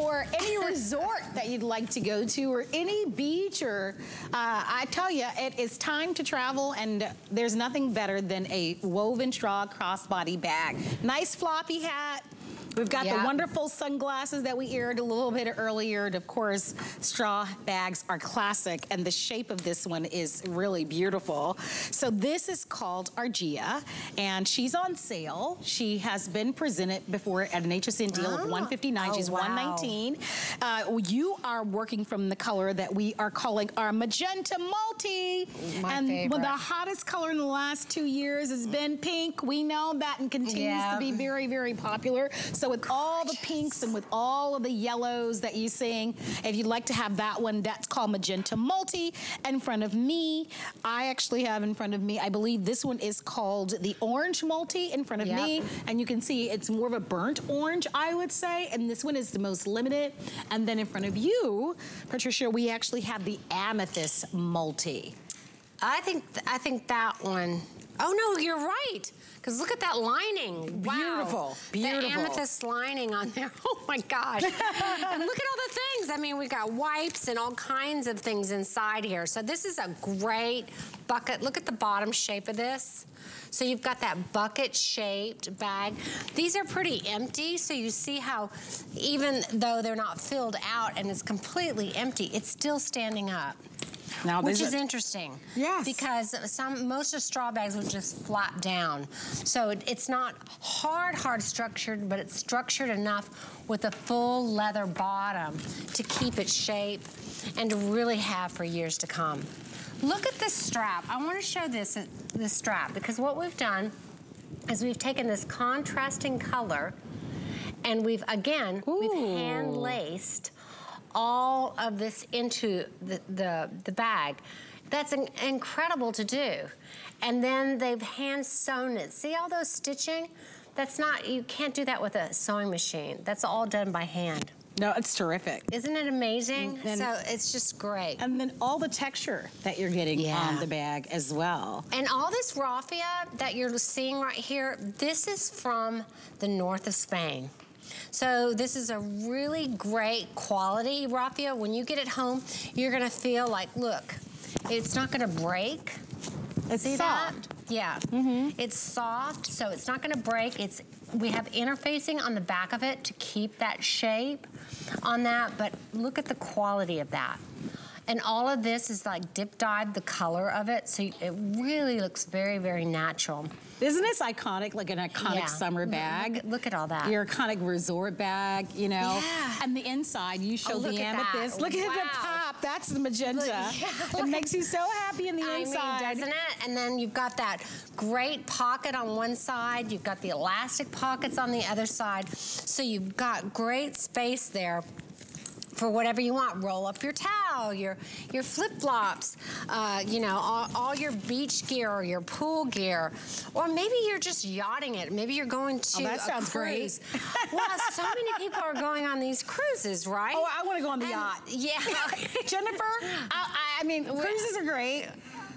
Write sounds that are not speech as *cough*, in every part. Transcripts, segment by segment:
or any *laughs* resort that you'd like to go to or any beach or uh, I tell you, it is time to travel and there's nothing better than a woven straw crossbody bag. Nice floppy hat, We've got yep. the wonderful sunglasses that we aired a little bit earlier. And of course, straw bags are classic and the shape of this one is really beautiful. So this is called our Gia and she's on sale. She has been presented before at an HSN deal oh. of 159. Oh, she's wow. 119. Uh, you are working from the color that we are calling our magenta multi. My and favorite. the hottest color in the last two years has been pink. We know that and continues yeah. to be very, very popular. So with all the pinks and with all of the yellows that you're seeing, if you'd like to have that one, that's called Magenta Multi. In front of me, I actually have in front of me, I believe this one is called the Orange Multi in front of yep. me. And you can see it's more of a burnt orange, I would say. And this one is the most limited. And then in front of you, Patricia, we actually have the Amethyst Multi. I think I think that one. Oh no, you're right. Because look at that lining. Beautiful, wow. beautiful. The amethyst lining on there. *laughs* Oh my gosh. and look at all the things. I mean, we've got wipes and all kinds of things inside here. So this is a great bucket. Look at the bottom shape of this. So you've got that bucket shaped bag. These are pretty empty, so you see how even though they're not filled out and it's completely empty, it's still standing up. Now, Which is interesting. Yes. Because some most of straw bags will just flop down. So it, it's not hard, hard structured, but it's structured enough with a full leather bottom to keep its shape and to really have for years to come. Look at this strap. I want to show this, this strap because what we've done is we've taken this contrasting color and we've, again, Ooh. we've hand laced all of this into the, the, the bag. That's an, incredible to do. And then they've hand sewn it. See all those stitching? That's not, you can't do that with a sewing machine. That's all done by hand. No, it's terrific. Isn't it amazing? And, so it's just great. And then all the texture that you're getting yeah. on the bag as well. And all this raffia that you're seeing right here, this is from the north of Spain. So this is a really great quality raffia. When you get it home, you're gonna feel like, look, it's not gonna break. It's See soft. That? Yeah. Mm -hmm. It's soft, so it's not gonna break. It's we have interfacing on the back of it to keep that shape on that, but look at the quality of that. And all of this is like dip dyed the color of it, so it really looks very, very natural. Isn't this iconic, like an iconic yeah. summer mm-hmm. bag? Look, look, at all that. Your iconic resort bag, you know? Yeah. And the inside, you show oh, the amethyst. Look wow. at the top, that's the magenta. Look, yeah, it makes you so happy in the I inside. Mean, doesn't it? And then you've got that great pocket on one side, you've got the elastic pockets on the other side, so you've got great space there for whatever you want. Roll up your towel, your your flip-flops, uh, you know, all, all, your beach gear or your pool gear. Or maybe you're just yachting it. Maybe you're going oh, to oh, that sounds cruise. great. well, so many people are going on these cruises, right? Oh, I want to go on the and, yacht. *laughs* Yeah. *laughs* Jennifer, I, I mean, cruises are great.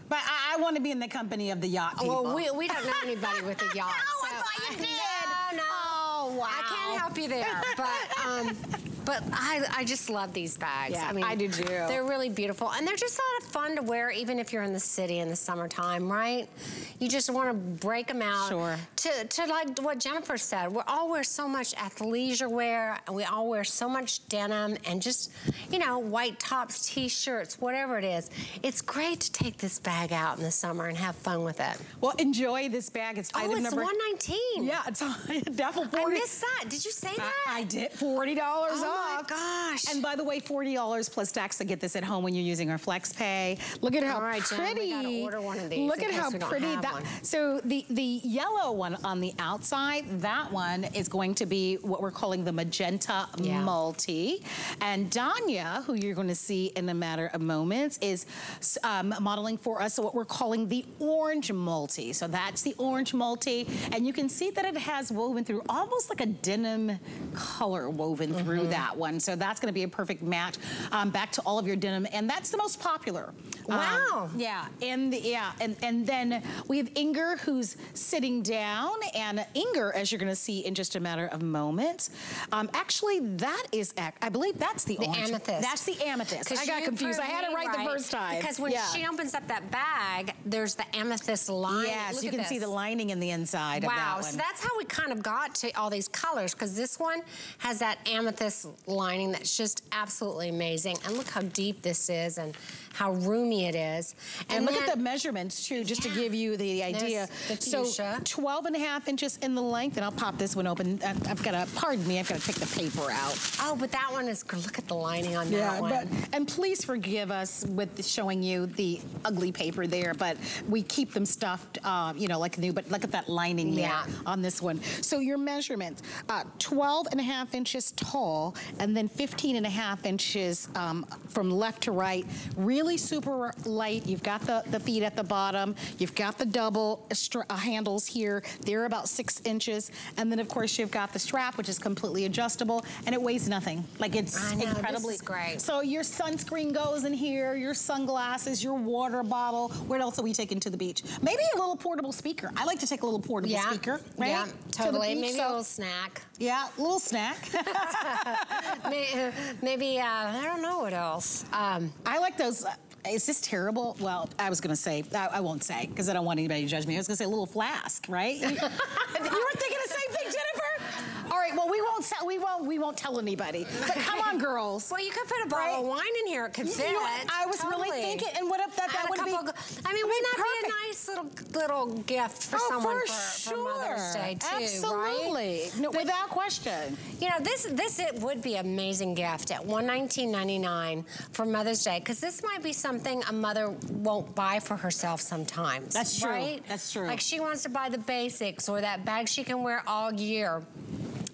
But I, I, want to be in the company of the yacht people. Well, we, we don't know anybody with a *laughs* yacht. oh, so I thought you did. No, no. Oh, wow. I can't help you there. But um, but I, I just love these bags. Yeah, I mean, I do too. They're really beautiful. And they're just a lot of fun to wear even if you're in the city in the summertime, right? You just want to break them out. Sure. To, to like what Jennifer said, we all wear so much athleisure wear, and we all wear so much denim and just, you know, white tops, t-shirts, whatever it is. It's great to take this bag out in the summer and have fun with it. Well, enjoy this bag. It's item oh, it's number... 119 Yeah, it's *laughs* duffel 40 I missed that. Did you say that? I, I did. $40 oh off. My gosh. And by the way, $40 plus tax to get this at home when you're using our flex pay. Look at how right, pretty. Jen, we order one of these Look at how pretty that. One. So the, the yellow one on the outside, that one is going to be what we're calling the magenta yeah. multi. And Danya, who you're going to see in a matter of moments, is um, modeling for us what we're calling the orange multi. So that's the orange multi. And you can see that it has woven through almost like a denim color woven mm -hmm. through that that one. So that's gonna be a perfect match um, back to all of your denim. And that's the most popular. Wow. Um, yeah, and the, yeah, and, and then we have Inger who's sitting down. And Inger, as you're gonna see in just a matter of moments, um, actually that is, I believe that's the, The amethyst. That's the amethyst. I got confused. I had it me right, the first time. Because when Yeah. she opens up that bag, there's the amethyst line. Yes, Look you can see the lining in the inside Wow, of that so that's how we kind of got to all these colors because this one has that amethyst lining that's just absolutely amazing. And look how deep this is and how roomy it is. And, look then- at the measurements too, just to give you the idea. The so fuchsia. 12 and a half inches in the length, and I'll pop this one open. I- I've got to, pardon me, I've got to take the paper out. Oh, but that one is, look at the lining on that one. but, and please forgive us with showing you the ugly paper there, but we keep them stuffed, uh, you know, like new, but look at that lining Yeah. there on this one. So your measurements, uh, 12 and a half inches tall, and then 15 and a half inches um, from left to right. Really super light. You've got the, the feet at the bottom. You've got the double uh, handles here. They're about six inches. And then, of course, you've got the strap, which is completely adjustable, and it weighs nothing. Like, it's know, incredibly great. So your sunscreen goes in here, your sunglasses, your water bottle. What else are we taking to the beach? Maybe a little portable speaker. I like to take a little portable yeah, speaker, right? Yeah, totally. beach, Maybe so- a little snack. Yeah, a little snack. *laughs* *laughs* Maybe, uh, I don't know what else. Um, I like those. uh, Is this terrible? Well, I was gonna say, I, I won't say, because I don't want anybody to judge me. I was gonna say a little flask, right? *laughs* you were thinking the same thing, Jennifer? All right, well, we won't, sa- we won't, we won't tell anybody. But come on, girls. *laughs* well, you could put a bottle of wine in here. It could You fit. know? I was really thinking, and what if that, that would be, of- I mean, would wouldn't that be a nice little little gift for oh, someone for, for, sure. for Mother's Day too, Absolutely. right? No, without question. You know, this this it would be an amazing gift at one nineteen ninety nine for Mother's Day because this might be something a mother won't buy for herself sometimes. That's true. Right? That's true. Like she wants to buy the basics or that bag she can wear all year.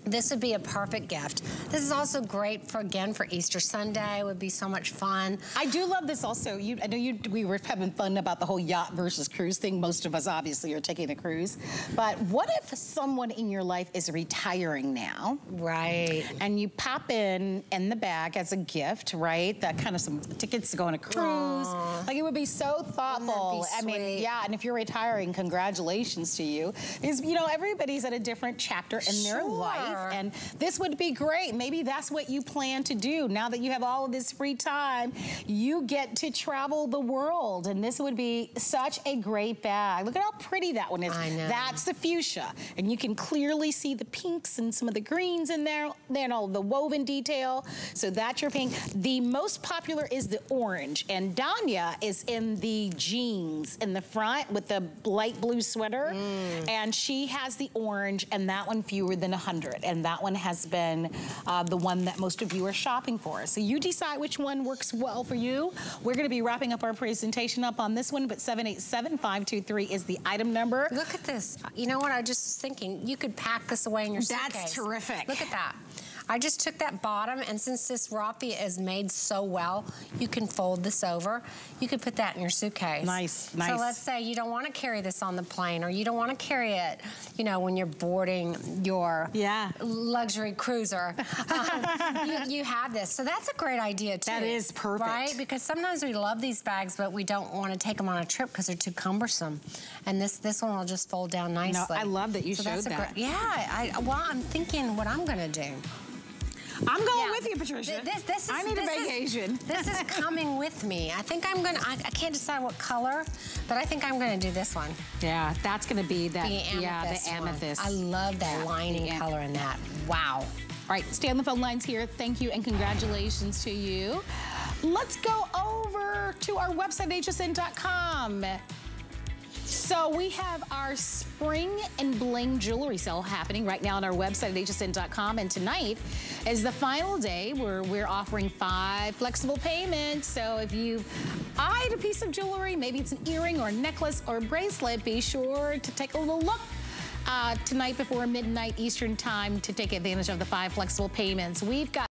This would be a perfect gift. This is also great for again for Easter Sunday. It would be so much fun. I do love this also. You, I know you, we were having fun about the whole yacht versus cruise thing. Most of us obviously are taking a cruise. But what if someone in your life is retiring now? Right. And you pop in in the bag as a gift, right? That kind of some tickets to go on a cruise. Like it would be so thoughtful. I mean, yeah. And if you're retiring, congratulations to you. Because you know everybody's at a different chapter in their life, Sure. and this would be great. Maybe that's what you plan to do. Now that you have all of this free time, you get to travel the world, and this would be such a great bag. Look at how pretty that one is. I know. That's the fuchsia, and you can clearly see the pinks and some of the greens in there. Then all the woven detail. So that's your pink. The most popular is the orange, and Danya is in the jeans in the front with the light blue sweater, mm. and she has the orange, and that one fewer than 100, and that one has been uh, the one that most of you are shopping for. So you decide which one works well for you. We're going to be wrapping up our presentation up on this one, but 787-523 is the item number. Look at this. You know what? I just was thinking you could pack this away in your That's suitcase. terrific. Look at that. I just took that bottom, and since this raffia is made so well, you can fold this over. You could put that in your suitcase. Nice, nice. So let's say you don't want to carry this on the plane, or you don't want to carry it, you know, when you're boarding your Yeah. luxury cruiser. *laughs* Um, you, you have this. So that's a great idea, too. That is perfect. Right? Because sometimes we love these bags, but we don't want to take them on a trip because they're too cumbersome. And this this one will just fold down nicely. No, I love that you so showed that's a that. Great, yeah. I, well, I'm thinking what I'm going to do. I'm going Yeah. with you, Patricia. Th- This, this is, I need a this is- vacation. *laughs* this is coming with me. I think I'm gonna. I, I can't decide what color, but I think I'm gonna do this one. yeah, that's going to be that. The amethyst. yeah, the one. amethyst. I love that Yeah, lining color in that. Wow. All right, stay on the phone lines here. Thank you and congratulations to you. Let's go over to our website, hsn.com. So we have our spring and bling jewelry sale happening right now on our website at hsn.com. And tonight is the final day where we're offering five flexible payments. So if you've eyed a piece of jewelry, maybe it's an earring or a necklace or a bracelet, be sure to take a little look uh, tonight before midnight Eastern time to take advantage of the five flexible payments. We've got